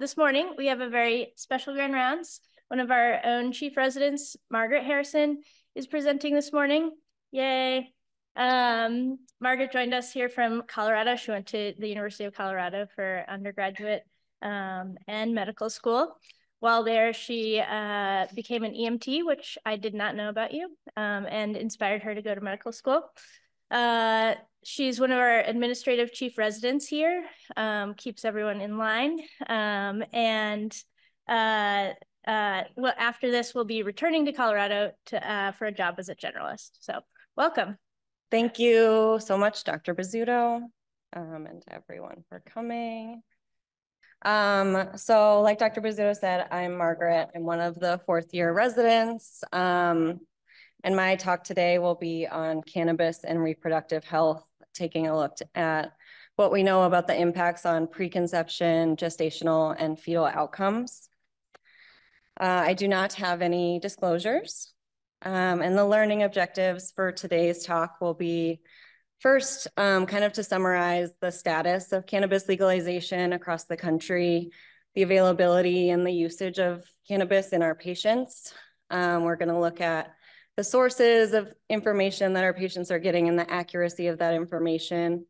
this morning we have a very special Grand Rounds. One of our own chief residents, Margaret Harrison, is presenting this morning. Yay. Um, Margaret joined us here from Colorado. She went to the University of Colorado for undergraduate um, and medical school. While there, she uh, became an EMT, which I did not know about you, um, and inspired her to go to medical school. Uh, she's one of our administrative chief residents here, um, keeps everyone in line. Um, and uh, uh, well, after this, we'll be returning to Colorado to, uh, for a job as a generalist. So welcome. Thank you so much, Dr. Bizzuto, um, and everyone for coming. Um, so like Dr. Bizzuto said, I'm Margaret. I'm one of the fourth year residents. Um, and my talk today will be on cannabis and reproductive health, taking a look at what we know about the impacts on preconception, gestational, and fetal outcomes. Uh, I do not have any disclosures. Um, and the learning objectives for today's talk will be First, um, kind of to summarize the status of cannabis legalization across the country, the availability and the usage of cannabis in our patients. Um, we're gonna look at the sources of information that our patients are getting and the accuracy of that information.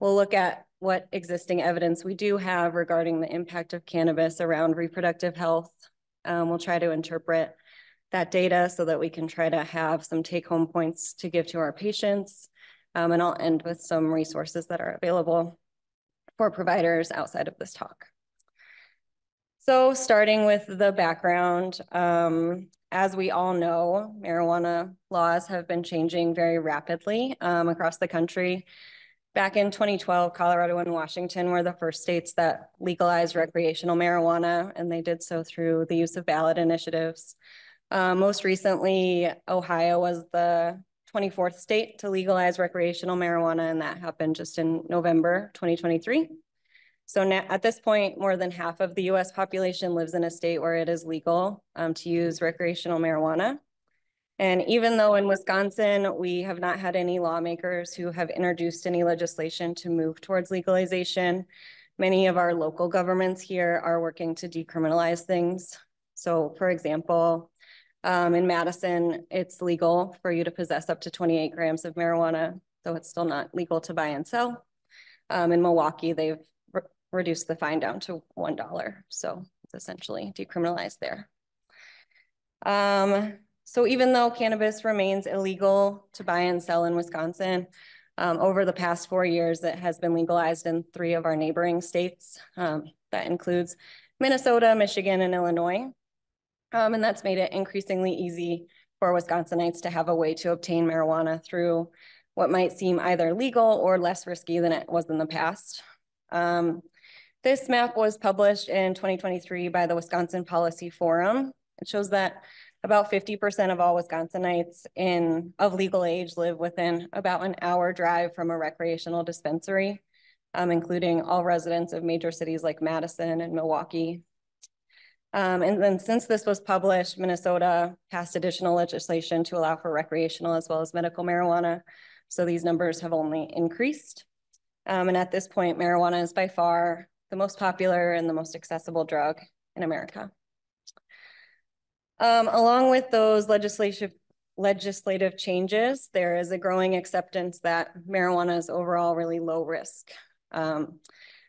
We'll look at what existing evidence we do have regarding the impact of cannabis around reproductive health. Um, we'll try to interpret that data so that we can try to have some take home points to give to our patients. Um, and I'll end with some resources that are available for providers outside of this talk. So starting with the background, um, as we all know, marijuana laws have been changing very rapidly um, across the country. Back in 2012, Colorado and Washington were the first states that legalized recreational marijuana, and they did so through the use of ballot initiatives. Uh, most recently, Ohio was the 24th state to legalize recreational marijuana, and that happened just in November 2023. So now, at this point, more than half of the US population lives in a state where it is legal um, to use recreational marijuana. And even though in Wisconsin, we have not had any lawmakers who have introduced any legislation to move towards legalization, many of our local governments here are working to decriminalize things. So for example, um, in Madison, it's legal for you to possess up to 28 grams of marijuana, though it's still not legal to buy and sell. Um, in Milwaukee, they've re reduced the fine down to $1. So it's essentially decriminalized there. Um, so even though cannabis remains illegal to buy and sell in Wisconsin, um, over the past four years, it has been legalized in three of our neighboring states. Um, that includes Minnesota, Michigan, and Illinois. Um, and that's made it increasingly easy for Wisconsinites to have a way to obtain marijuana through what might seem either legal or less risky than it was in the past. Um, this map was published in 2023 by the Wisconsin Policy Forum. It shows that about 50% of all Wisconsinites in of legal age live within about an hour drive from a recreational dispensary, um, including all residents of major cities like Madison and Milwaukee. Um, and then since this was published, Minnesota passed additional legislation to allow for recreational as well as medical marijuana. So these numbers have only increased. Um, and at this point, marijuana is by far the most popular and the most accessible drug in America. Um, along with those legislative legislative changes, there is a growing acceptance that marijuana is overall really low risk. Um,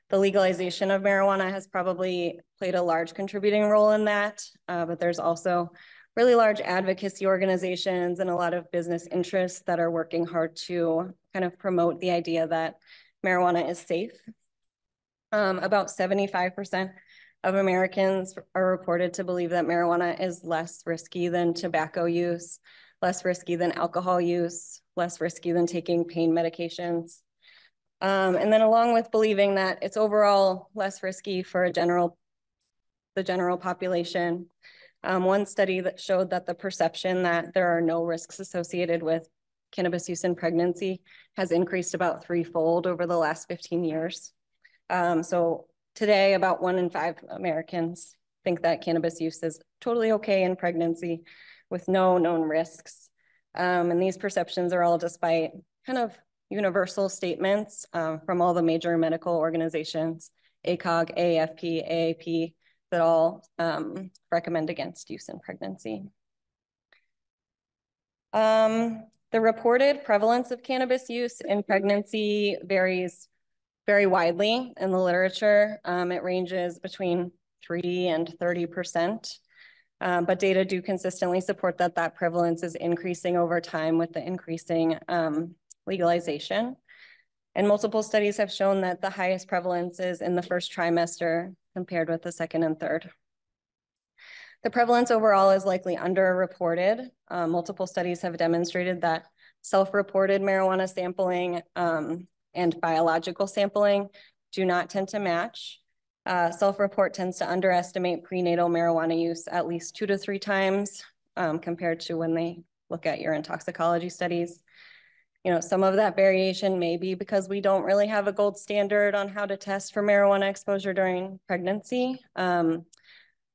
the legalization of marijuana has probably played a large contributing role in that, uh, but there's also really large advocacy organizations and a lot of business interests that are working hard to kind of promote the idea that marijuana is safe. Um, about 75% of Americans are reported to believe that marijuana is less risky than tobacco use, less risky than alcohol use, less risky than taking pain medications. Um, and then along with believing that it's overall less risky for a general, the general population, um, one study that showed that the perception that there are no risks associated with cannabis use in pregnancy has increased about threefold over the last 15 years. Um, so today, about one in five Americans think that cannabis use is totally okay in pregnancy with no known risks. Um, and these perceptions are all despite kind of universal statements um, from all the major medical organizations, ACOG, AFP, AAP, that all um, recommend against use in pregnancy. Um, the reported prevalence of cannabis use in pregnancy varies very widely in the literature. Um, it ranges between 3 and 30%. Um, but data do consistently support that that prevalence is increasing over time with the increasing um, legalization. And multiple studies have shown that the highest prevalence is in the first trimester compared with the second and third. The prevalence overall is likely underreported. Uh, multiple studies have demonstrated that self-reported marijuana sampling um, and biological sampling do not tend to match. Uh, self-report tends to underestimate prenatal marijuana use at least two to three times um, compared to when they look at urine toxicology studies. You know, some of that variation may be because we don't really have a gold standard on how to test for marijuana exposure during pregnancy. Um,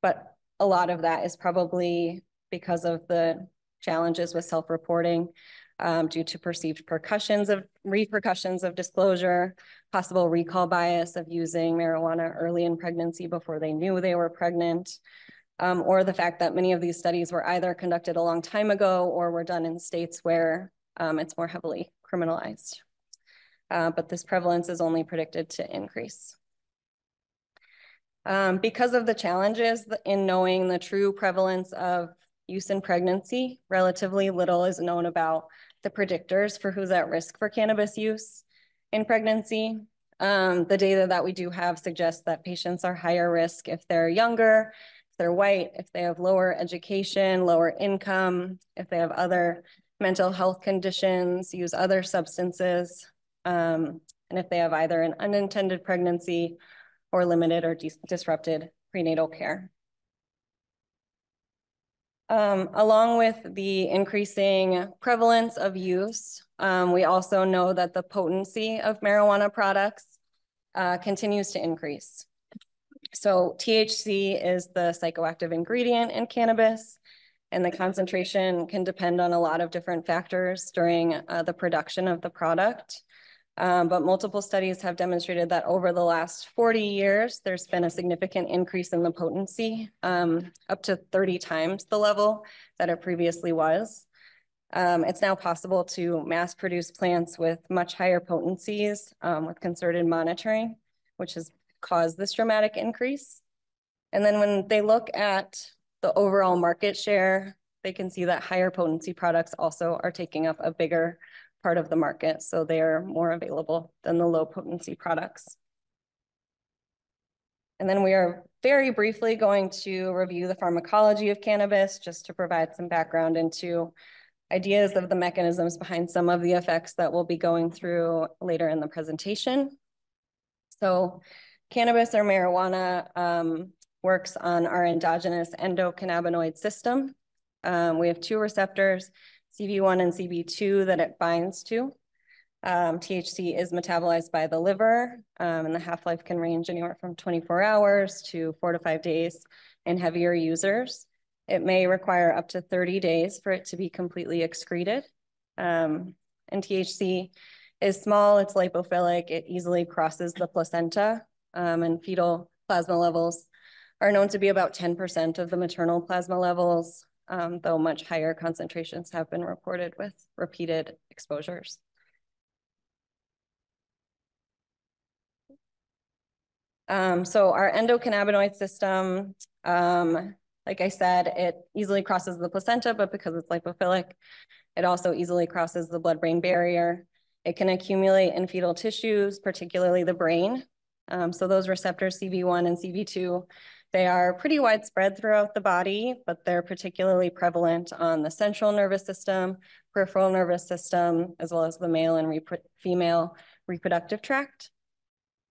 but a lot of that is probably because of the challenges with self-reporting um, due to perceived percussions of repercussions of disclosure, possible recall bias of using marijuana early in pregnancy before they knew they were pregnant, um, or the fact that many of these studies were either conducted a long time ago or were done in states where um, it's more heavily criminalized. Uh, but this prevalence is only predicted to increase. Um, because of the challenges in knowing the true prevalence of use in pregnancy, relatively little is known about the predictors for who's at risk for cannabis use in pregnancy. Um, the data that we do have suggests that patients are higher risk if they're younger, if they're white, if they have lower education, lower income, if they have other mental health conditions, use other substances, um, and if they have either an unintended pregnancy or limited or dis disrupted prenatal care. Um, along with the increasing prevalence of use, um, we also know that the potency of marijuana products uh, continues to increase. So THC is the psychoactive ingredient in cannabis, and the concentration can depend on a lot of different factors during uh, the production of the product. Um, but multiple studies have demonstrated that over the last 40 years, there's been a significant increase in the potency, um, up to 30 times the level that it previously was. Um, it's now possible to mass produce plants with much higher potencies um, with concerted monitoring, which has caused this dramatic increase. And then when they look at the overall market share, they can see that higher potency products also are taking up a bigger part of the market, so they are more available than the low potency products. And then we are very briefly going to review the pharmacology of cannabis just to provide some background into ideas of the mechanisms behind some of the effects that we'll be going through later in the presentation. So cannabis or marijuana um, works on our endogenous endocannabinoid system. Um, we have two receptors, CB1 and CB2 that it binds to. Um, THC is metabolized by the liver, um, and the half-life can range anywhere from 24 hours to four to five days in heavier users. It may require up to 30 days for it to be completely excreted. Um, and THC is small, it's lipophilic, it easily crosses the placenta, um, and fetal plasma levels are known to be about 10% of the maternal plasma levels um, though much higher concentrations have been reported with repeated exposures. Um, so our endocannabinoid system, um, like I said, it easily crosses the placenta, but because it's lipophilic, it also easily crosses the blood-brain barrier. It can accumulate in fetal tissues, particularly the brain. Um, so those receptors, CB1 and CB2, they are pretty widespread throughout the body, but they're particularly prevalent on the central nervous system, peripheral nervous system, as well as the male and female reproductive tract.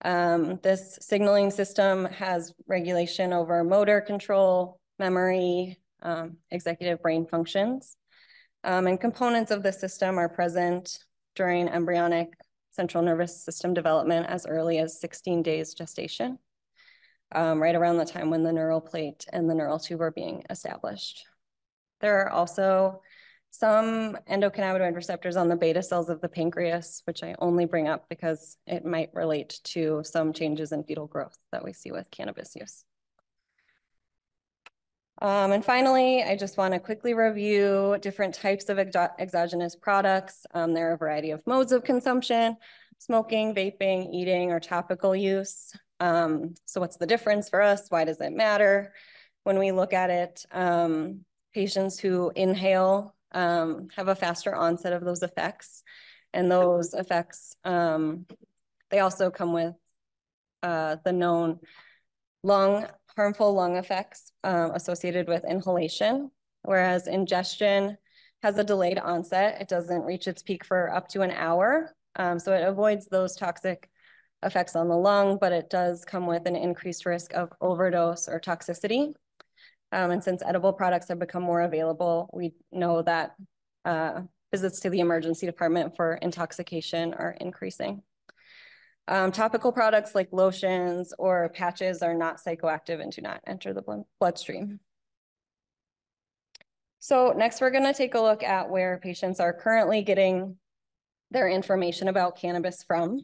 Um, this signaling system has regulation over motor control, memory, um, executive brain functions. Um, and components of the system are present during embryonic central nervous system development as early as 16 days gestation um, right around the time when the neural plate and the neural tube are being established. There are also some endocannabinoid receptors on the beta cells of the pancreas, which I only bring up because it might relate to some changes in fetal growth that we see with cannabis use. Um, and finally, I just want to quickly review different types of exo exogenous products. Um, there are a variety of modes of consumption, smoking, vaping, eating, or topical use. Um, so what's the difference for us? Why does it matter? When we look at it, um, patients who inhale um, have a faster onset of those effects. And those effects, um, they also come with uh, the known lung harmful lung effects um, associated with inhalation, whereas ingestion has a delayed onset. It doesn't reach its peak for up to an hour. Um, so it avoids those toxic effects on the lung, but it does come with an increased risk of overdose or toxicity. Um, and since edible products have become more available, we know that uh, visits to the emergency department for intoxication are increasing. Um, topical products like lotions or patches are not psychoactive and do not enter the bloodstream. So next, we're going to take a look at where patients are currently getting their information about cannabis from.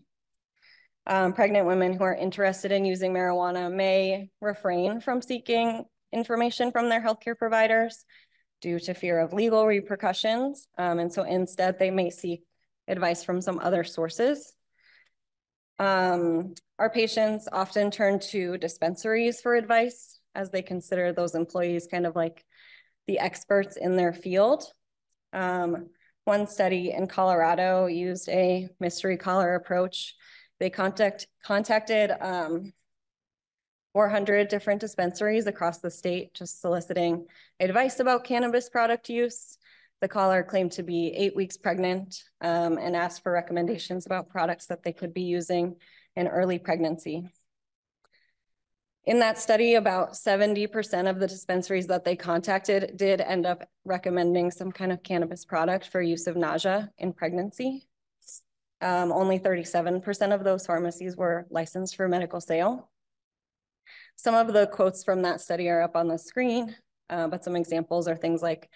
Um, pregnant women who are interested in using marijuana may refrain from seeking information from their healthcare providers due to fear of legal repercussions. Um, and so instead, they may seek advice from some other sources. Um, our patients often turn to dispensaries for advice as they consider those employees kind of like the experts in their field. Um, one study in Colorado used a mystery caller approach. They contact, contacted um, 400 different dispensaries across the state, just soliciting advice about cannabis product use. The caller claimed to be eight weeks pregnant um, and asked for recommendations about products that they could be using in early pregnancy. In that study, about 70% of the dispensaries that they contacted did end up recommending some kind of cannabis product for use of nausea in pregnancy. Um, only 37% of those pharmacies were licensed for medical sale. Some of the quotes from that study are up on the screen, uh, but some examples are things like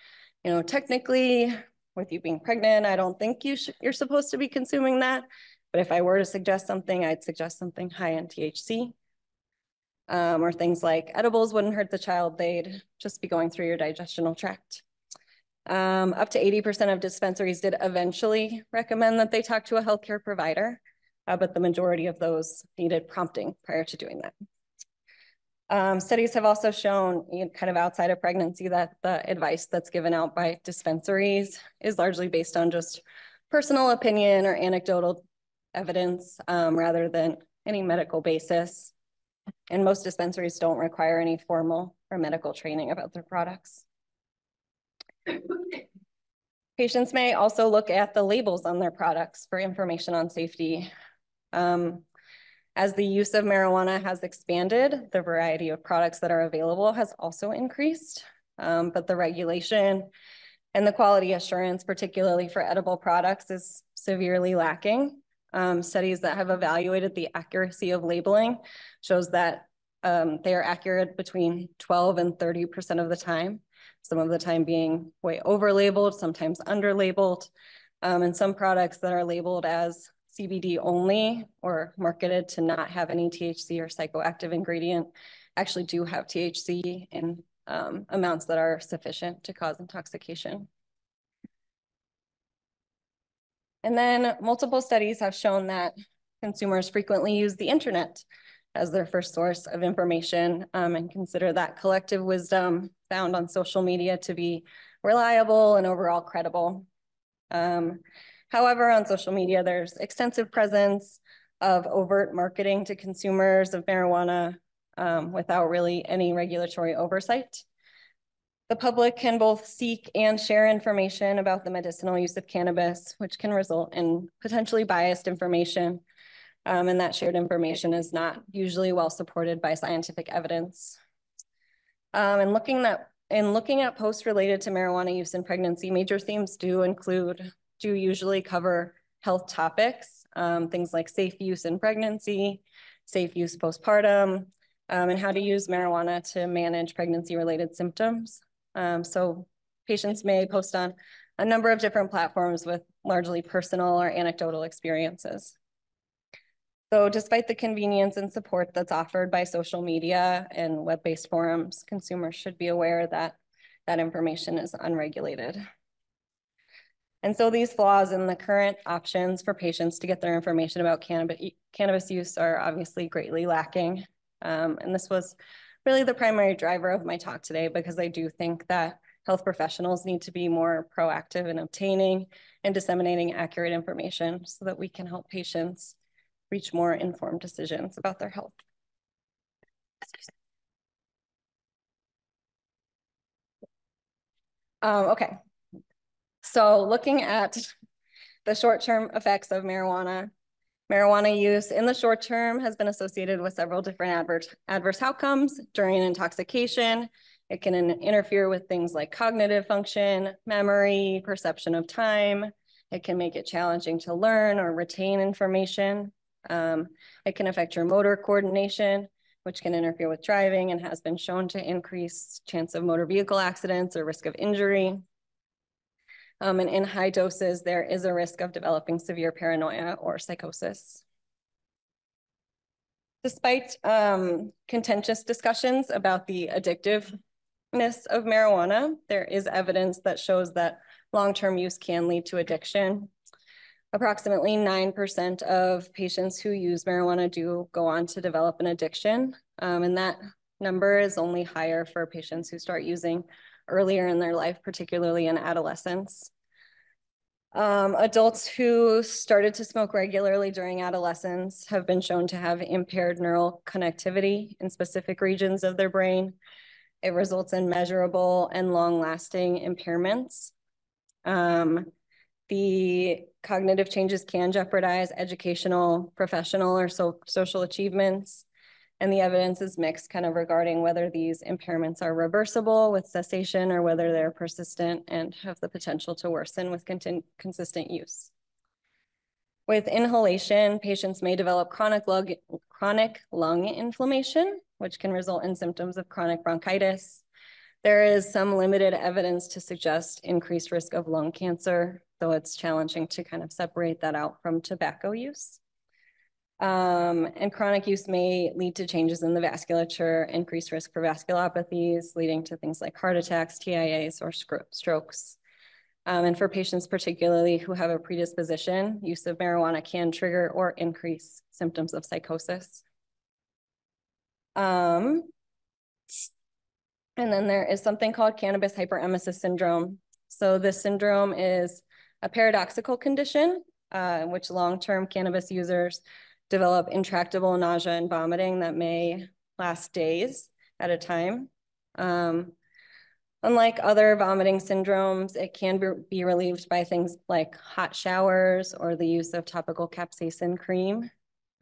you know, technically with you being pregnant, I don't think you you're supposed to be consuming that. But if I were to suggest something, I'd suggest something high in THC. Um, or things like edibles wouldn't hurt the child, they'd just be going through your digestional tract. Um, up to 80% of dispensaries did eventually recommend that they talk to a healthcare provider, uh, but the majority of those needed prompting prior to doing that. Um, studies have also shown you know, kind of outside of pregnancy that the advice that's given out by dispensaries is largely based on just personal opinion or anecdotal evidence um, rather than any medical basis. And most dispensaries don't require any formal or medical training about their products. Patients may also look at the labels on their products for information on safety. Um, as the use of marijuana has expanded, the variety of products that are available has also increased, um, but the regulation and the quality assurance, particularly for edible products, is severely lacking. Um, studies that have evaluated the accuracy of labeling shows that um, they are accurate between 12 and 30% of the time, some of the time being way over labeled, sometimes under labeled. Um, and some products that are labeled as CBD only or marketed to not have any THC or psychoactive ingredient actually do have THC in um, amounts that are sufficient to cause intoxication. And then multiple studies have shown that consumers frequently use the internet as their first source of information um, and consider that collective wisdom found on social media to be reliable and overall credible. Um, However, on social media, there's extensive presence of overt marketing to consumers of marijuana um, without really any regulatory oversight. The public can both seek and share information about the medicinal use of cannabis, which can result in potentially biased information. Um, and that shared information is not usually well supported by scientific evidence. Um, and looking at in looking at posts related to marijuana use in pregnancy, major themes do include do usually cover health topics, um, things like safe use in pregnancy, safe use postpartum, um, and how to use marijuana to manage pregnancy-related symptoms. Um, so patients may post on a number of different platforms with largely personal or anecdotal experiences. So despite the convenience and support that's offered by social media and web-based forums, consumers should be aware that that information is unregulated. And so these flaws in the current options for patients to get their information about cannabis, cannabis use are obviously greatly lacking. Um, and this was really the primary driver of my talk today because I do think that health professionals need to be more proactive in obtaining and disseminating accurate information so that we can help patients reach more informed decisions about their health. Um, okay, so looking at the short-term effects of marijuana, marijuana use in the short term has been associated with several different adverse, adverse outcomes during intoxication. It can interfere with things like cognitive function, memory, perception of time. It can make it challenging to learn or retain information. Um, it can affect your motor coordination, which can interfere with driving and has been shown to increase chance of motor vehicle accidents or risk of injury. Um, and in high doses, there is a risk of developing severe paranoia or psychosis. Despite um, contentious discussions about the addictiveness of marijuana, there is evidence that shows that long-term use can lead to addiction. Approximately 9% of patients who use marijuana do go on to develop an addiction. Um, and that number is only higher for patients who start using earlier in their life, particularly in adolescence. Um, adults who started to smoke regularly during adolescence have been shown to have impaired neural connectivity in specific regions of their brain. It results in measurable and long-lasting impairments. Um, the cognitive changes can jeopardize educational, professional, or so social achievements. And the evidence is mixed kind of regarding whether these impairments are reversible with cessation or whether they're persistent and have the potential to worsen with consistent use. With inhalation, patients may develop chronic lung, chronic lung inflammation, which can result in symptoms of chronic bronchitis. There is some limited evidence to suggest increased risk of lung cancer, though it's challenging to kind of separate that out from tobacco use. Um, and chronic use may lead to changes in the vasculature, increased risk for vasculopathies, leading to things like heart attacks, TIAs, or strokes. Um, and for patients particularly who have a predisposition, use of marijuana can trigger or increase symptoms of psychosis. Um, and then there is something called cannabis hyperemesis syndrome. So this syndrome is a paradoxical condition uh, in which long-term cannabis users develop intractable nausea and vomiting that may last days at a time. Um, unlike other vomiting syndromes, it can be, relieved by things like hot showers or the use of topical capsaicin cream.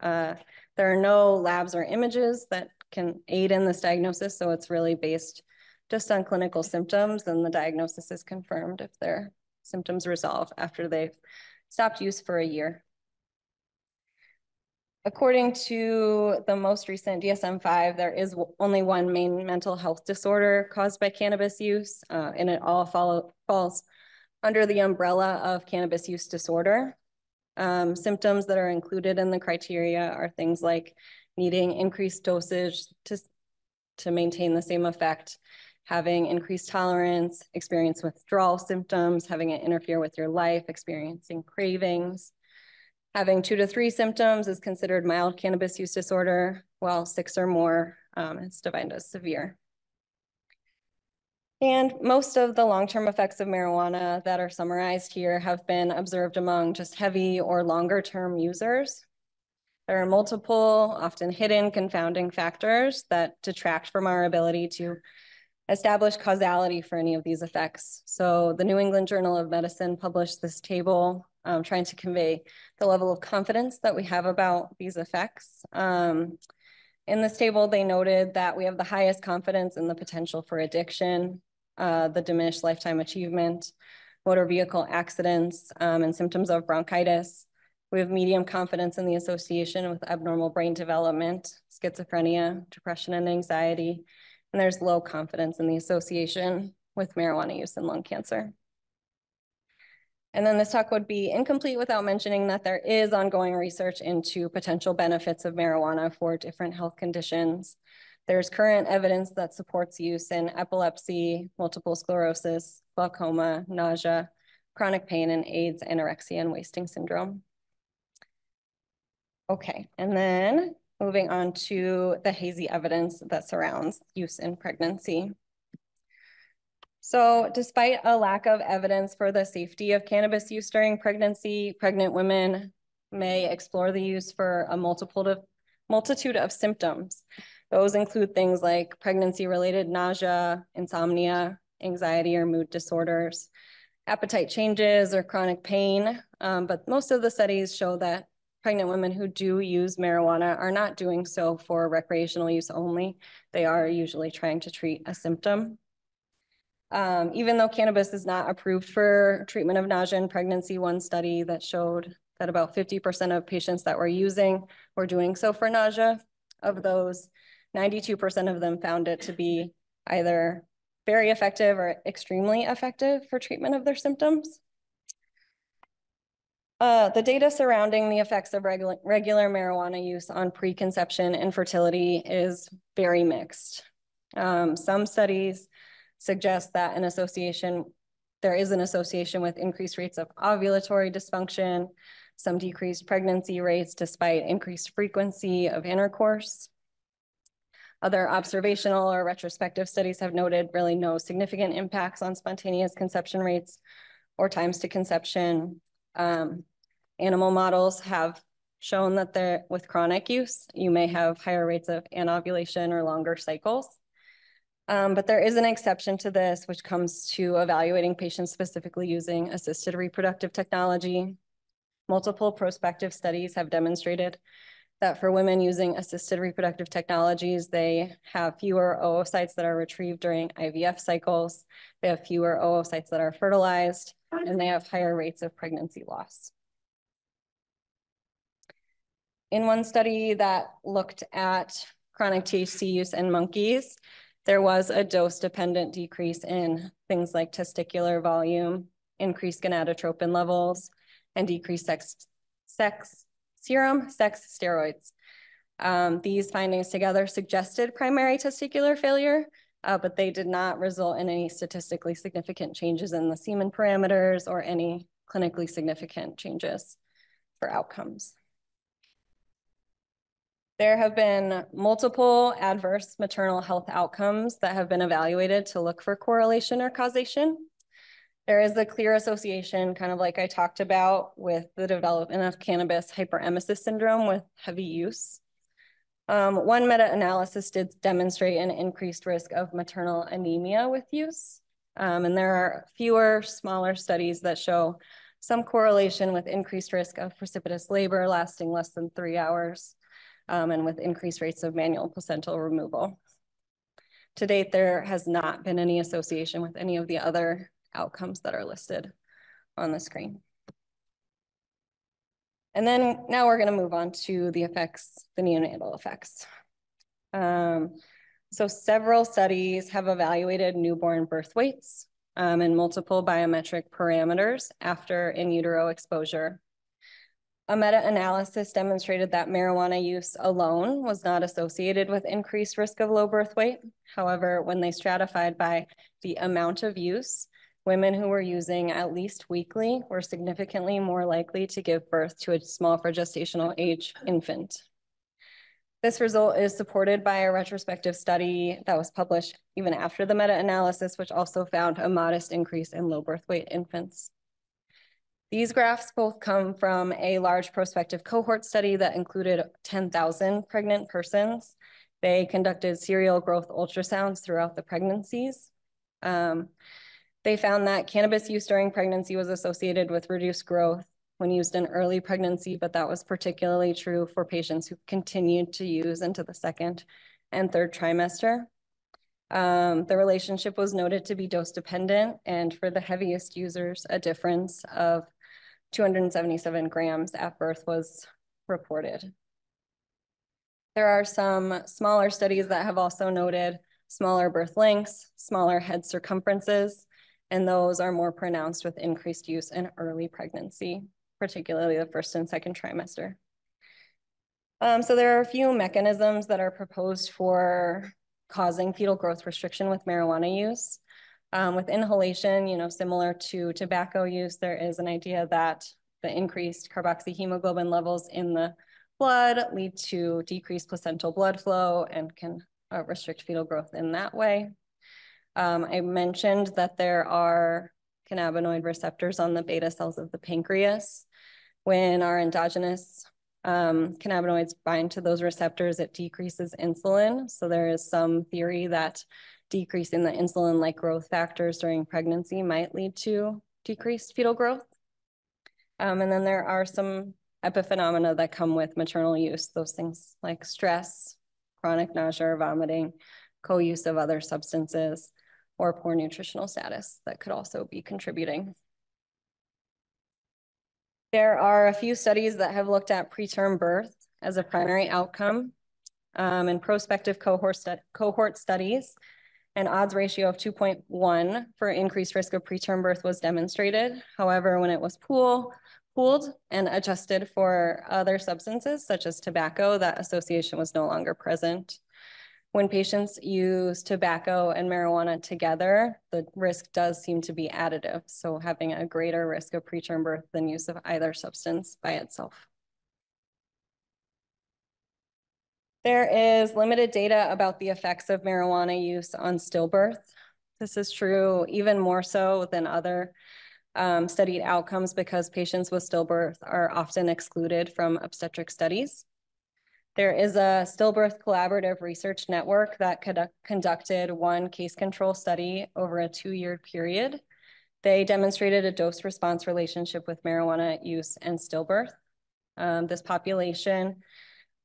Uh, there are no labs or images that can aid in this diagnosis, so it's really based just on clinical symptoms and the diagnosis is confirmed if their symptoms resolve after they've stopped use for a year. According to the most recent DSM-5, there is only one main mental health disorder caused by cannabis use, uh, and it all follow, falls under the umbrella of cannabis use disorder. Um, symptoms that are included in the criteria are things like needing increased dosage to, to maintain the same effect, having increased tolerance, experience withdrawal symptoms, having it interfere with your life, experiencing cravings, Having two to three symptoms is considered mild cannabis use disorder, while six or more um, is defined as severe. And most of the long-term effects of marijuana that are summarized here have been observed among just heavy or longer-term users. There are multiple, often hidden confounding factors that detract from our ability to establish causality for any of these effects. So the New England Journal of Medicine published this table um, trying to convey the level of confidence that we have about these effects. Um, in this table, they noted that we have the highest confidence in the potential for addiction, uh, the diminished lifetime achievement, motor vehicle accidents, um, and symptoms of bronchitis. We have medium confidence in the association with abnormal brain development, schizophrenia, depression, and anxiety. And there's low confidence in the association with marijuana use and lung cancer. And then this talk would be incomplete without mentioning that there is ongoing research into potential benefits of marijuana for different health conditions. There's current evidence that supports use in epilepsy, multiple sclerosis, glaucoma, nausea, chronic pain, and AIDS, anorexia, and wasting syndrome. Okay, and then moving on to the hazy evidence that surrounds use in pregnancy. So despite a lack of evidence for the safety of cannabis use during pregnancy, pregnant women may explore the use for a multiple multitude of symptoms. Those include things like pregnancy-related nausea, insomnia, anxiety or mood disorders, appetite changes or chronic pain. Um, but most of the studies show that pregnant women who do use marijuana are not doing so for recreational use only. They are usually trying to treat a symptom. Um, even though cannabis is not approved for treatment of nausea in pregnancy, one study that showed that about 50% of patients that were using were doing so for nausea. Of those, 92% of them found it to be either very effective or extremely effective for treatment of their symptoms. Uh, the data surrounding the effects of regular, regular marijuana use on preconception and fertility is very mixed. Um, some studies suggest that an association, there is an association with increased rates of ovulatory dysfunction, some decreased pregnancy rates despite increased frequency of intercourse. Other observational or retrospective studies have noted really no significant impacts on spontaneous conception rates or times to conception. Um, animal models have shown that they're with chronic use, you may have higher rates of anovulation or longer cycles. Um, but there is an exception to this, which comes to evaluating patients specifically using assisted reproductive technology. Multiple prospective studies have demonstrated that for women using assisted reproductive technologies, they have fewer oocytes that are retrieved during IVF cycles. They have fewer oocytes that are fertilized, and they have higher rates of pregnancy loss. In one study that looked at chronic THC use in monkeys, there was a dose-dependent decrease in things like testicular volume, increased gonadotropin levels, and decreased sex, sex serum sex steroids. Um, these findings together suggested primary testicular failure, uh, but they did not result in any statistically significant changes in the semen parameters or any clinically significant changes for outcomes. There have been multiple adverse maternal health outcomes that have been evaluated to look for correlation or causation. There is a clear association, kind of like I talked about, with the development of cannabis hyperemesis syndrome with heavy use. Um, one meta-analysis did demonstrate an increased risk of maternal anemia with use. Um, and there are fewer, smaller studies that show some correlation with increased risk of precipitous labor lasting less than three hours um, and with increased rates of manual placental removal. To date, there has not been any association with any of the other outcomes that are listed on the screen. And then now we're going to move on to the effects, the neonatal effects. Um, so several studies have evaluated newborn birth weights um, and multiple biometric parameters after in utero exposure a meta-analysis demonstrated that marijuana use alone was not associated with increased risk of low birth weight. However, when they stratified by the amount of use, women who were using at least weekly were significantly more likely to give birth to a small for gestational age infant. This result is supported by a retrospective study that was published even after the meta-analysis, which also found a modest increase in low birth weight infants. These graphs both come from a large prospective cohort study that included 10,000 pregnant persons. They conducted serial growth ultrasounds throughout the pregnancies. Um, they found that cannabis use during pregnancy was associated with reduced growth when used in early pregnancy, but that was particularly true for patients who continued to use into the second and third trimester. Um, the relationship was noted to be dose dependent, and for the heaviest users, a difference of 277 grams at birth was reported. There are some smaller studies that have also noted smaller birth lengths, smaller head circumferences, and those are more pronounced with increased use in early pregnancy, particularly the first and second trimester. Um, so there are a few mechanisms that are proposed for causing fetal growth restriction with marijuana use. Um, with inhalation, you know, similar to tobacco use, there is an idea that the increased carboxyhemoglobin levels in the blood lead to decreased placental blood flow and can uh, restrict fetal growth in that way. Um, I mentioned that there are cannabinoid receptors on the beta cells of the pancreas. When our endogenous um, cannabinoids bind to those receptors, it decreases insulin. So there is some theory that decreasing the insulin-like growth factors during pregnancy might lead to decreased fetal growth. Um, and then there are some epiphenomena that come with maternal use, those things like stress, chronic nausea or vomiting, co-use of other substances, or poor nutritional status that could also be contributing. There are a few studies that have looked at preterm birth as a primary outcome um, in prospective cohort, stu cohort studies. An odds ratio of 2.1 for increased risk of preterm birth was demonstrated. However, when it was pool, pooled and adjusted for other substances such as tobacco, that association was no longer present. When patients use tobacco and marijuana together, the risk does seem to be additive. So having a greater risk of preterm birth than use of either substance by itself. There is limited data about the effects of marijuana use on stillbirth. This is true even more so than other um, studied outcomes because patients with stillbirth are often excluded from obstetric studies. There is a stillbirth collaborative research network that conducted one case control study over a two-year period. They demonstrated a dose response relationship with marijuana use and stillbirth. Um, this population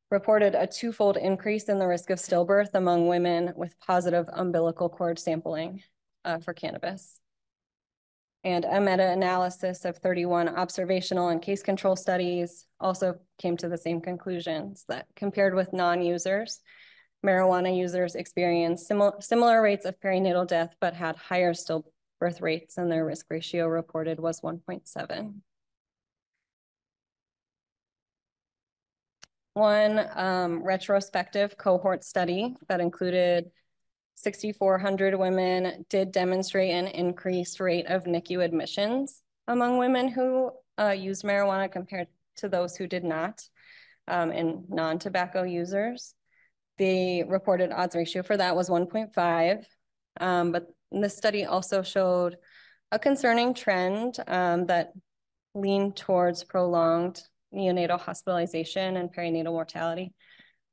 reported a twofold increase in the risk of stillbirth among women with positive umbilical cord sampling uh, for cannabis and a meta-analysis of 31 observational and case control studies also came to the same conclusions that compared with non-users, marijuana users experienced similar, similar rates of perinatal death, but had higher stillbirth rates and their risk ratio reported was 1.7. One um, retrospective cohort study that included 6,400 women did demonstrate an increased rate of NICU admissions among women who uh, used marijuana compared to those who did not um, and non-tobacco users. The reported odds ratio for that was 1.5, um, but this study also showed a concerning trend um, that leaned towards prolonged neonatal hospitalization and perinatal mortality,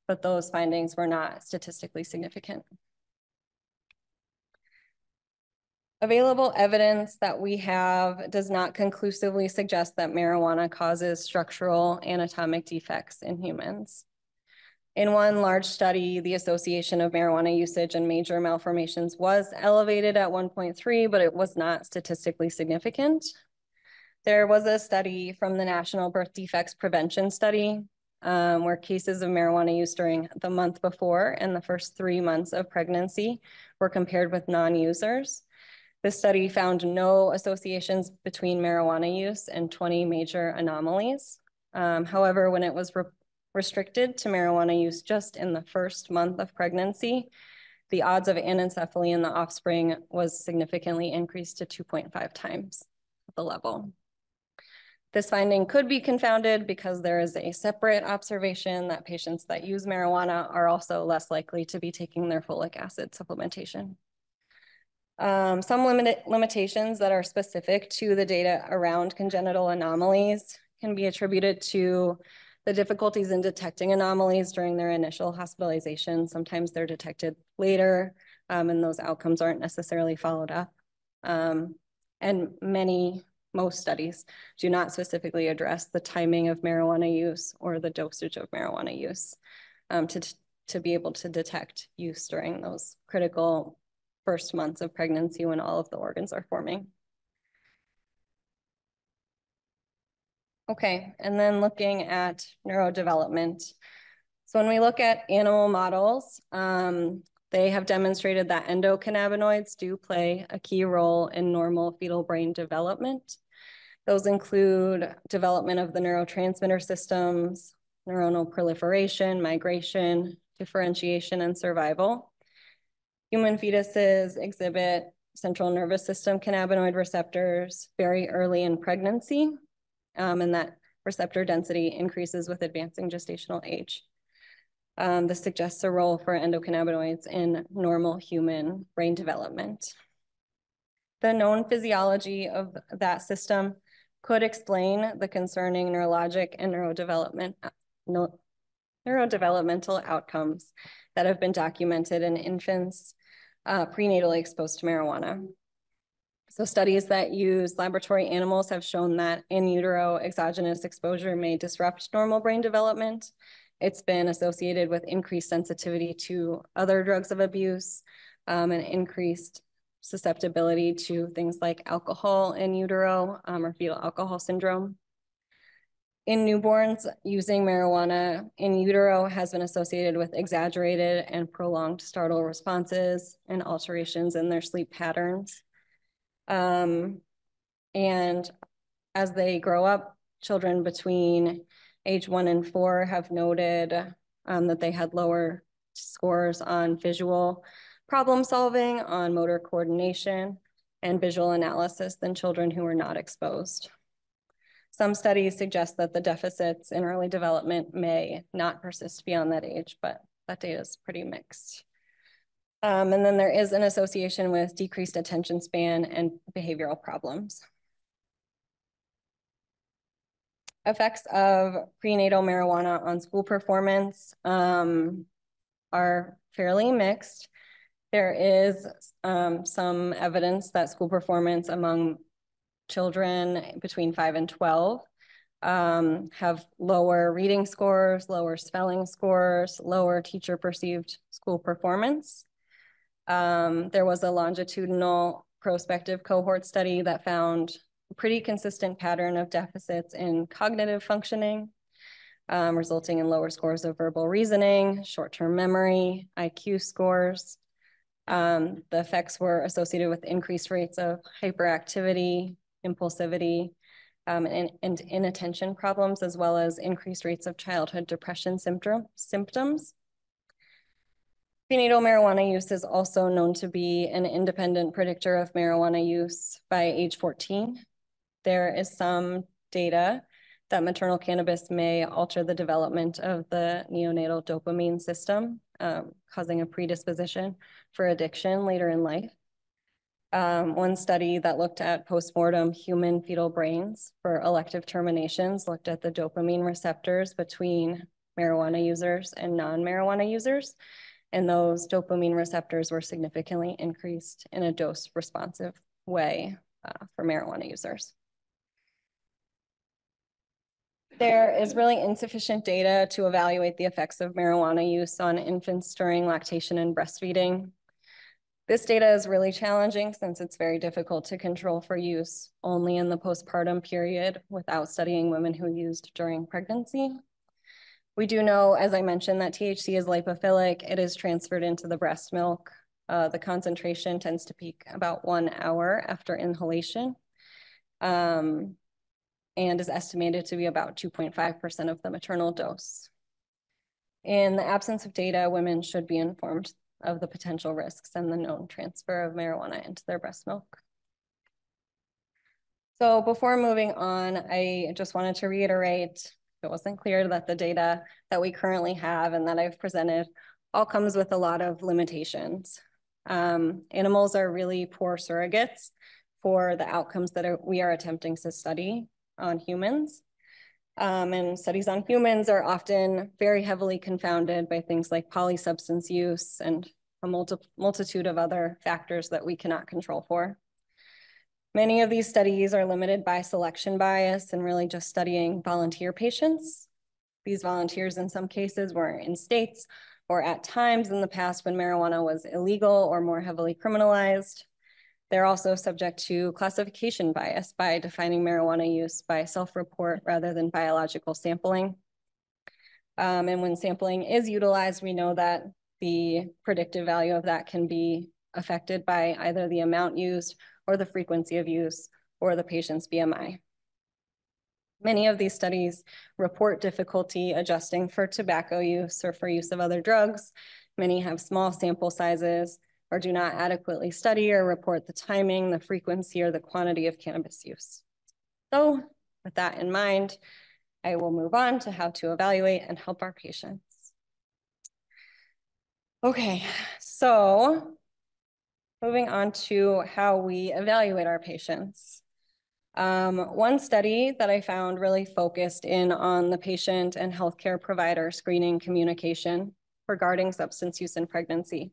but those findings were not statistically significant. Available evidence that we have does not conclusively suggest that marijuana causes structural anatomic defects in humans. In one large study, the association of marijuana usage and major malformations was elevated at 1.3, but it was not statistically significant. There was a study from the National Birth Defects Prevention Study um, where cases of marijuana use during the month before and the first three months of pregnancy were compared with non-users. This study found no associations between marijuana use and 20 major anomalies. Um, however, when it was re restricted to marijuana use just in the first month of pregnancy, the odds of anencephaly in the offspring was significantly increased to 2.5 times the level. This finding could be confounded because there is a separate observation that patients that use marijuana are also less likely to be taking their folic acid supplementation. Um, some limit limitations that are specific to the data around congenital anomalies can be attributed to the difficulties in detecting anomalies during their initial hospitalization. Sometimes they're detected later um, and those outcomes aren't necessarily followed up. Um, and many, most studies do not specifically address the timing of marijuana use or the dosage of marijuana use um, to, to be able to detect use during those critical first months of pregnancy when all of the organs are forming. Okay, and then looking at neurodevelopment. So when we look at animal models, um, They have demonstrated that endocannabinoids do play a key role in normal fetal brain development. Those include development of the neurotransmitter systems, neuronal proliferation, migration, differentiation, and survival. Human fetuses exhibit central nervous system cannabinoid receptors very early in pregnancy, um, and that receptor density increases with advancing gestational age. Um, this suggests a role for endocannabinoids in normal human brain development. The known physiology of that system could explain the concerning neurologic and neurodevelopment, neurodevelopmental outcomes that have been documented in infants uh, prenatally exposed to marijuana. So studies that use laboratory animals have shown that in utero exogenous exposure may disrupt normal brain development. It's been associated with increased sensitivity to other drugs of abuse um, and increased susceptibility to things like alcohol in utero um, or fetal alcohol syndrome. In newborns, using marijuana in utero has been associated with exaggerated and prolonged startle responses and alterations in their sleep patterns. Um, and as they grow up, children between age one and four have noted um, that they had lower scores on visual problem solving, on motor coordination, and visual analysis than children who were not exposed. Some studies suggest that the deficits in early development may not persist beyond that age, but that data is pretty mixed. Um, and then there is an association with decreased attention span and behavioral problems. Effects of prenatal marijuana on school performance um, are fairly mixed. There is um, some evidence that school performance among children between five and 12 um, have lower reading scores, lower spelling scores, lower teacher perceived school performance. Um, there was a longitudinal prospective cohort study that found a pretty consistent pattern of deficits in cognitive functioning, um, resulting in lower scores of verbal reasoning, short-term memory, IQ scores. Um, the effects were associated with increased rates of hyperactivity, impulsivity, um, and, and inattention problems, as well as increased rates of childhood depression symptom, symptoms. Prenatal marijuana use is also known to be an independent predictor of marijuana use by age 14. There is some data that maternal cannabis may alter the development of the neonatal dopamine system, um, causing a predisposition for addiction later in life. Um, one study that looked at postmortem human fetal brains for elective terminations looked at the dopamine receptors between marijuana users and non-marijuana users. And those dopamine receptors were significantly increased in a dose responsive way uh, for marijuana users. There is really insufficient data to evaluate the effects of marijuana use on infants during lactation and breastfeeding. This data is really challenging since it's very difficult to control for use only in the postpartum period without studying women who used during pregnancy. We do know, as I mentioned, that THC is lipophilic. It is transferred into the breast milk. Uh, the concentration tends to peak about one hour after inhalation um, and is estimated to be about 2.5% of the maternal dose. In the absence of data, women should be informed of the potential risks and the known transfer of marijuana into their breast milk. So before moving on, I just wanted to reiterate, it wasn't clear that the data that we currently have and that I've presented all comes with a lot of limitations. Um, animals are really poor surrogates for the outcomes that are, we are attempting to study on humans. Um, and studies on humans are often very heavily confounded by things like polysubstance use and a multi multitude of other factors that we cannot control for. Many of these studies are limited by selection bias and really just studying volunteer patients. These volunteers in some cases were in states or at times in the past when marijuana was illegal or more heavily criminalized. They're also subject to classification bias by defining marijuana use by self-report rather than biological sampling. Um, and when sampling is utilized, we know that the predictive value of that can be affected by either the amount used or the frequency of use or the patient's BMI. Many of these studies report difficulty adjusting for tobacco use or for use of other drugs. Many have small sample sizes or do not adequately study or report the timing, the frequency, or the quantity of cannabis use. So with that in mind, I will move on to how to evaluate and help our patients. Okay, so moving on to how we evaluate our patients. Um, one study that I found really focused in on the patient and healthcare provider screening communication regarding substance use in pregnancy.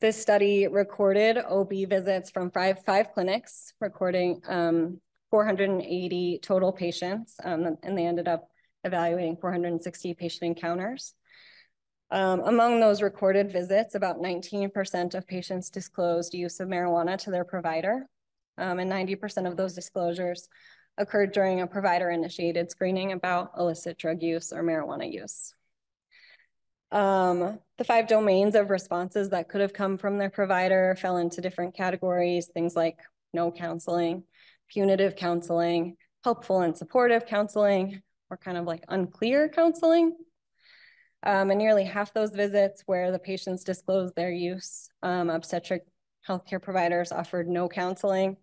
This study recorded OB visits from five, five clinics, recording um, 480 total patients, um, and they ended up evaluating 460 patient encounters. Um, among those recorded visits, about 19% of patients disclosed use of marijuana to their provider, um, and 90% of those disclosures occurred during a provider-initiated screening about illicit drug use or marijuana use. Um, the five domains of responses that could have come from their provider fell into different categories, things like no counseling, punitive counseling, helpful and supportive counseling, or kind of like unclear counseling. Um, and nearly half those visits where the patients disclosed their use, um, obstetric healthcare providers offered no counseling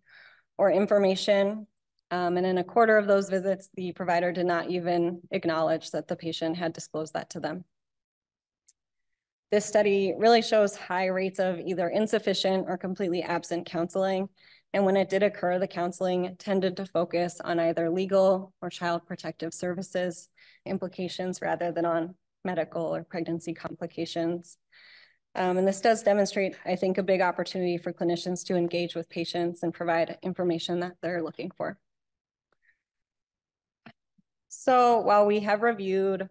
or information. Um, and in a quarter of those visits, the provider did not even acknowledge that the patient had disclosed that to them. This study really shows high rates of either insufficient or completely absent counseling and when it did occur, the counseling tended to focus on either legal or child protective services implications rather than on medical or pregnancy complications. Um, and this does demonstrate, I think, a big opportunity for clinicians to engage with patients and provide information that they're looking for. So while we have reviewed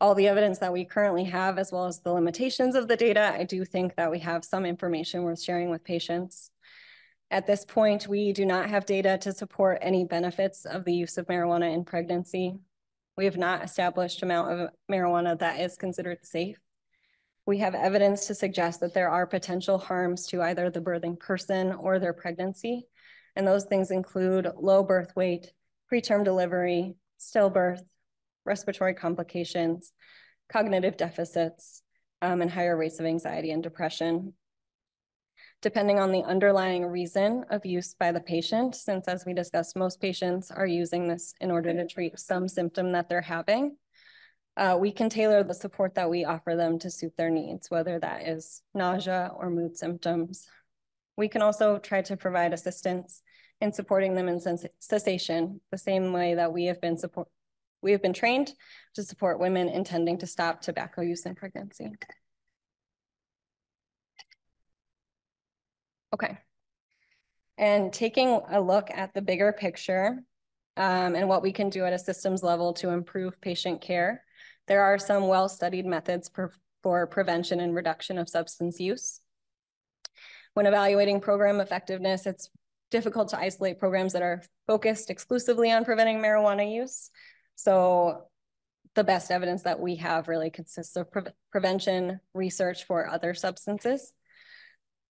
all the evidence that we currently have, as well as the limitations of the data, I do think that we have some information worth sharing with patients. At this point, we do not have data to support any benefits of the use of marijuana in pregnancy. We have not established amount of marijuana that is considered safe. We have evidence to suggest that there are potential harms to either the birthing person or their pregnancy. And those things include low birth weight, preterm delivery, stillbirth, respiratory complications, cognitive deficits, um, and higher rates of anxiety and depression depending on the underlying reason of use by the patient, since as we discussed, most patients are using this in order to treat some symptom that they're having. Uh, we can tailor the support that we offer them to suit their needs, whether that is nausea or mood symptoms. We can also try to provide assistance in supporting them in cessation, the same way that we have been support we have been trained to support women intending to stop tobacco use in pregnancy. Okay. And taking a look at the bigger picture um, and what we can do at a systems level to improve patient care, there are some well-studied methods for, for prevention and reduction of substance use. When evaluating program effectiveness, it's difficult to isolate programs that are focused exclusively on preventing marijuana use. So the best evidence that we have really consists of pre prevention research for other substances.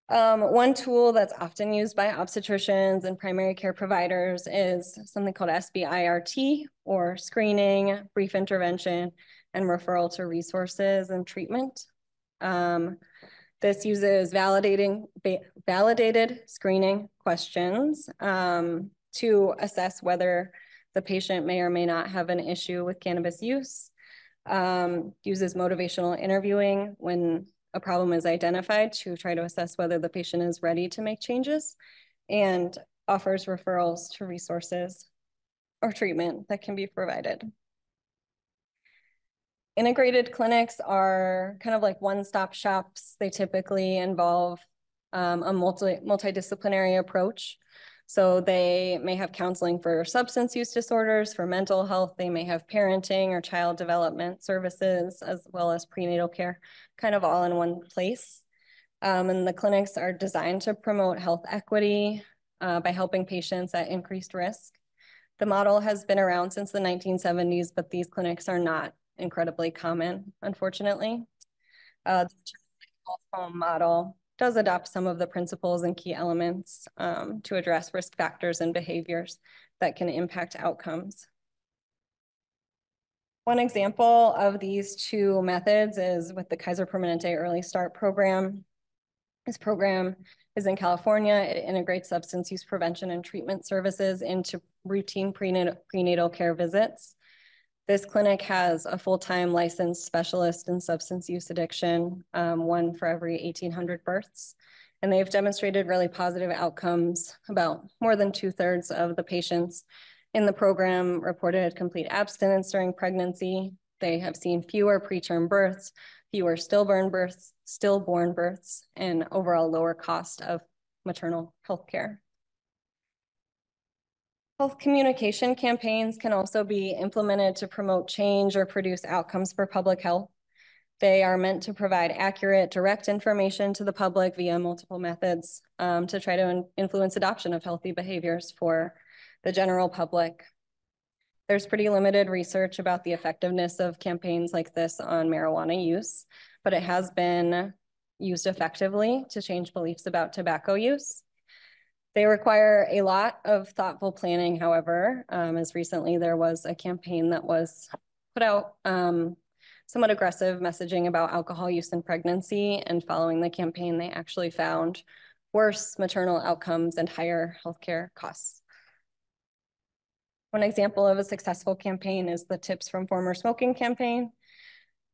Um, one tool that's often used by obstetricians and primary care providers is something called SBIRT or screening, brief intervention, and referral to resources and treatment. Um, this uses validating validated screening questions um, to assess whether the patient may or may not have an issue with cannabis use. Um, uses motivational interviewing when a problem is identified to try to assess whether the patient is ready to make changes and offers referrals to resources or treatment that can be provided. Integrated clinics are kind of like one-stop shops. They typically involve um, a multi multidisciplinary approach so they may have counseling for substance use disorders, for mental health. They may have parenting or child development services, as well as prenatal care, kind of all in one place. Um, and the clinics are designed to promote health equity uh, by helping patients at increased risk. The model has been around since the 1970s, but these clinics are not incredibly common, unfortunately. Uh, home model does adopt some of the principles and key elements um, to address risk factors and behaviors that can impact outcomes. One example of these two methods is with the Kaiser Permanente Early Start Program. This program is in California. It integrates substance use prevention and treatment services into routine prenatal, prenatal care visits. This clinic has a full-time licensed specialist in substance use addiction, um, one for every 1,800 births. And they've demonstrated really positive outcomes. About more than two thirds of the patients in the program reported complete abstinence during pregnancy. They have seen fewer preterm births, fewer stillborn births, stillborn births, and overall lower cost of maternal health care. Health communication campaigns can also be implemented to promote change or produce outcomes for public health. They are meant to provide accurate, direct information to the public via multiple methods um, to try to influence adoption of healthy behaviors for the general public. There's pretty limited research about the effectiveness of campaigns like this on marijuana use, but it has been used effectively to change beliefs about tobacco use. They require a lot of thoughtful planning, however, um, as recently there was a campaign that was put out um, somewhat aggressive messaging about alcohol use in pregnancy and following the campaign, they actually found worse maternal outcomes and higher healthcare costs. One example of a successful campaign is the Tips from Former Smoking campaign.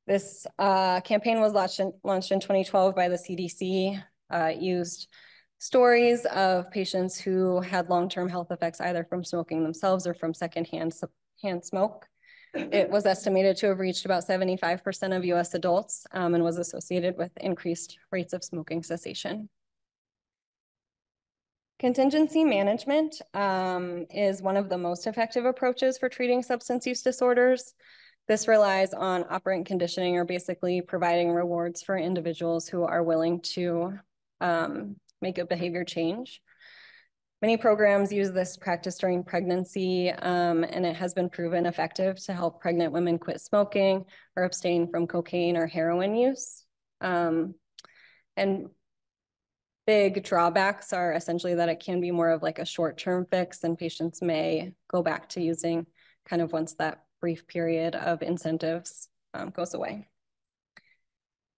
This uh, campaign was launched in, launched in 2012 by the CDC. Uh, used stories of patients who had long-term health effects either from smoking themselves or from secondhand hand smoke. It was estimated to have reached about 75% of US adults um, and was associated with increased rates of smoking cessation. Contingency management um, is one of the most effective approaches for treating substance use disorders. This relies on operant conditioning or basically providing rewards for individuals who are willing to um, make a behavior change. Many programs use this practice during pregnancy, um, and it has been proven effective to help pregnant women quit smoking or abstain from cocaine or heroin use. Um, and big drawbacks are essentially that it can be more of like a short-term fix and patients may go back to using kind of once that brief period of incentives um, goes away.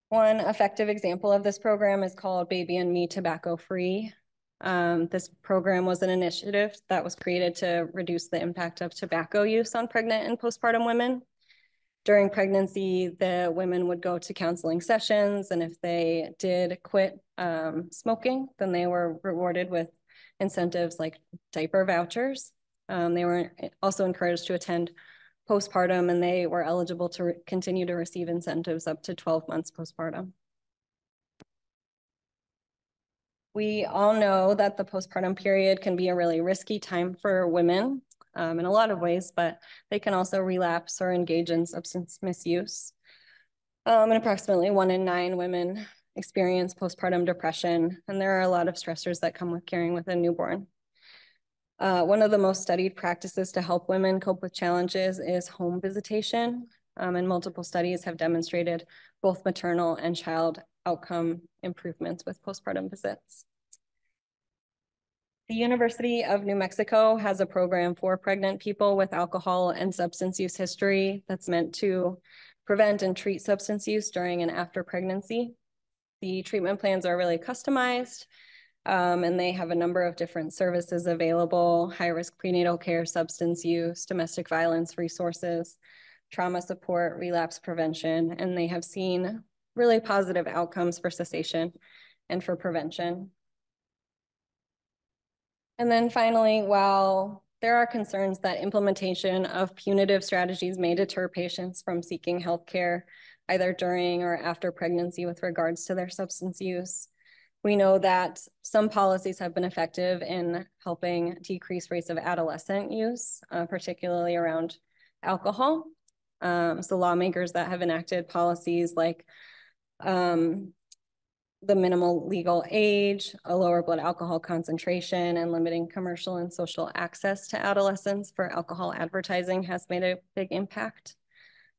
One effective example of this program is called Baby and Me Tobacco Free. Um, this program was an initiative that was created to reduce the impact of tobacco use on pregnant and postpartum women during pregnancy, the women would go to counseling sessions, and if they did quit um, smoking, then they were rewarded with incentives like diaper vouchers. Um, they were also encouraged to attend postpartum, and they were eligible to continue to receive incentives up to 12 months postpartum. We all know that the postpartum period can be a really risky time for women um, in a lot of ways, but they can also relapse or engage in substance misuse. Um, and approximately one in nine women experience postpartum depression, and there are a lot of stressors that come with caring with a newborn. Uh, one of the most studied practices to help women cope with challenges is home visitation, um, and multiple studies have demonstrated both maternal and child outcome improvements with postpartum visits. The University of New Mexico has a program for pregnant people with alcohol and substance use history that's meant to prevent and treat substance use during and after pregnancy. The treatment plans are really customized um, and they have a number of different services available, high-risk prenatal care, substance use, domestic violence resources, trauma support, relapse prevention, and they have seen really positive outcomes for cessation and for prevention. And then finally, while there are concerns that implementation of punitive strategies may deter patients from seeking healthcare either during or after pregnancy with regards to their substance use. We know that some policies have been effective in helping decrease rates of adolescent use, uh, particularly around alcohol. Um, so lawmakers that have enacted policies like um, the minimal legal age, a lower blood alcohol concentration, and limiting commercial and social access to adolescents for alcohol advertising has made a big impact.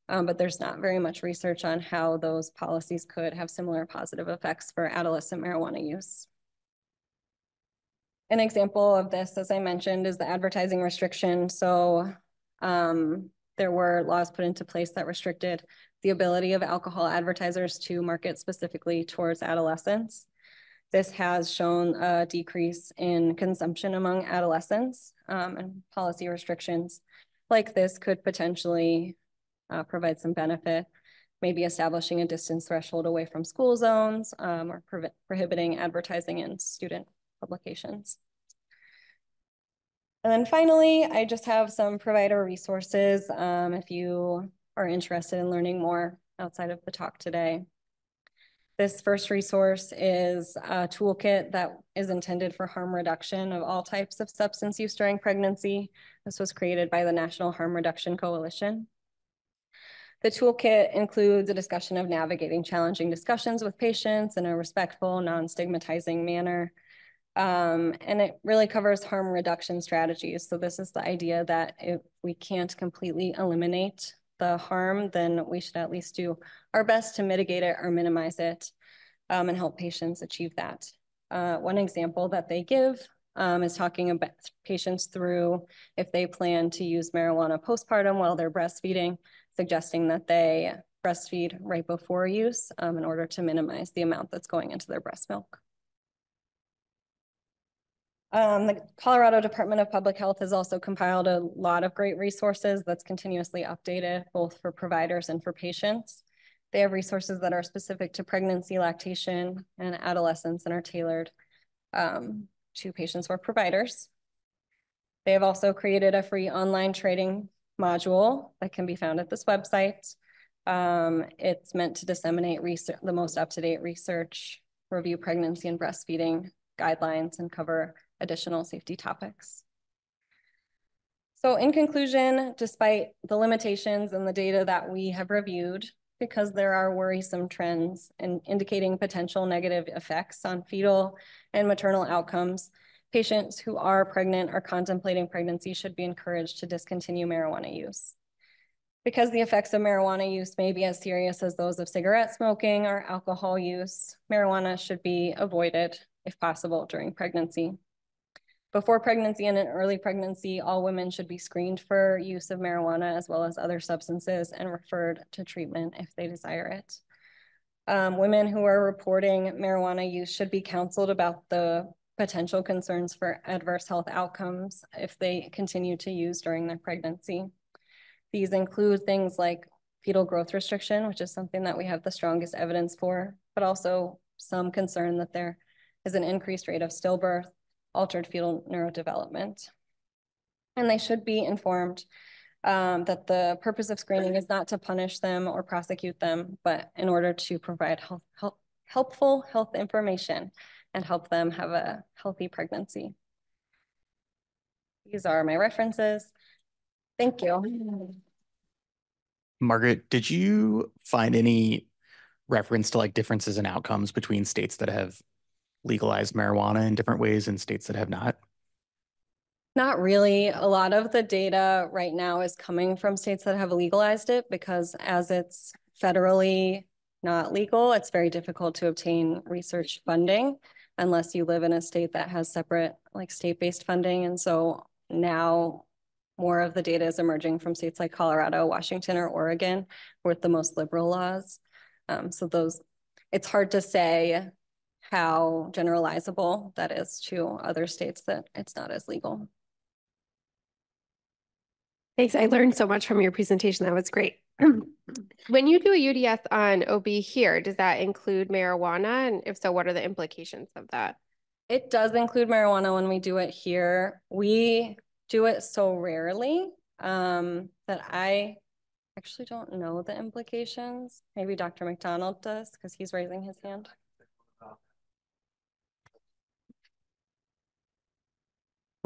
Um, but there's not very much research on how those policies could have similar positive effects for adolescent marijuana use. An example of this, as I mentioned, is the advertising restriction. So um, there were laws put into place that restricted the ability of alcohol advertisers to market specifically towards adolescents. This has shown a decrease in consumption among adolescents um, and policy restrictions like this could potentially uh, provide some benefit, maybe establishing a distance threshold away from school zones um, or prohibiting advertising in student publications. And then finally, I just have some provider resources um, if you are interested in learning more outside of the talk today. This first resource is a toolkit that is intended for harm reduction of all types of substance use during pregnancy. This was created by the National Harm Reduction Coalition. The toolkit includes a discussion of navigating challenging discussions with patients in a respectful, non-stigmatizing manner. Um, and it really covers harm reduction strategies. So this is the idea that if we can't completely eliminate the harm, then we should at least do our best to mitigate it or minimize it um, and help patients achieve that. Uh, one example that they give um, is talking about patients through if they plan to use marijuana postpartum while they're breastfeeding, suggesting that they breastfeed right before use um, in order to minimize the amount that's going into their breast milk. Um, the Colorado Department of Public Health has also compiled a lot of great resources that's continuously updated both for providers and for patients. They have resources that are specific to pregnancy, lactation, and adolescence and are tailored um, to patients or providers. They have also created a free online trading module that can be found at this website. Um, it's meant to disseminate research, the most up-to-date research, review pregnancy and breastfeeding guidelines, and cover additional safety topics. So in conclusion, despite the limitations and the data that we have reviewed, because there are worrisome trends and indicating potential negative effects on fetal and maternal outcomes, patients who are pregnant or contemplating pregnancy should be encouraged to discontinue marijuana use. Because the effects of marijuana use may be as serious as those of cigarette smoking or alcohol use, marijuana should be avoided if possible during pregnancy. Before pregnancy and in early pregnancy, all women should be screened for use of marijuana as well as other substances and referred to treatment if they desire it. Um, women who are reporting marijuana use should be counseled about the potential concerns for adverse health outcomes if they continue to use during their pregnancy. These include things like fetal growth restriction, which is something that we have the strongest evidence for, but also some concern that there is an increased rate of stillbirth, altered fetal neurodevelopment. And they should be informed um, that the purpose of screening is not to punish them or prosecute them, but in order to provide health, health, helpful health information and help them have a healthy pregnancy. These are my references. Thank you. Margaret, did you find any reference to like differences in outcomes between states that have legalized marijuana in different ways and states that have not? Not really. A lot of the data right now is coming from states that have legalized it because as it's federally not legal, it's very difficult to obtain research funding unless you live in a state that has separate like state-based funding. And so now more of the data is emerging from states like Colorado, Washington, or Oregon with the most liberal laws. Um, so those, it's hard to say how generalizable that is to other states that it's not as legal. Thanks. I learned so much from your presentation. That was great. When you do a UDS on OB here, does that include marijuana? And if so, what are the implications of that? It does include marijuana when we do it here. We do it so rarely um, that I actually don't know the implications. Maybe Dr. McDonald does because he's raising his hand.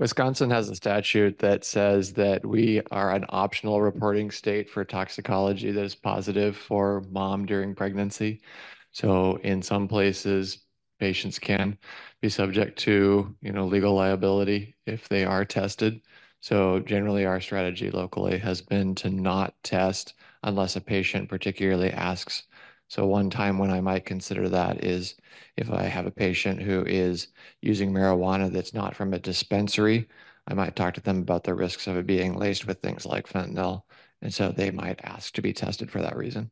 Wisconsin has a statute that says that we are an optional reporting state for toxicology that is positive for mom during pregnancy. So in some places, patients can be subject to, you know, legal liability if they are tested. So generally our strategy locally has been to not test unless a patient particularly asks. So one time when I might consider that is if I have a patient who is using marijuana that's not from a dispensary, I might talk to them about the risks of it being laced with things like fentanyl. And so they might ask to be tested for that reason.